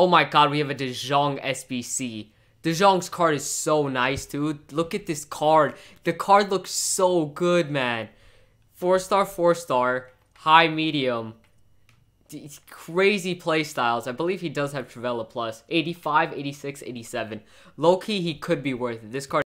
Oh my god, we have a De Jong SBC. De Jong's card is so nice, dude. Look at this card. The card looks so good, man. Four star, four star, high, medium. These crazy play styles. I believe he does have Trivela Plus. 85, 86, 87. Low key, he could be worth it. This card